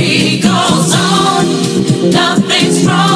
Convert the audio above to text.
He goes on, nothing's wrong.